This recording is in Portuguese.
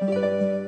Música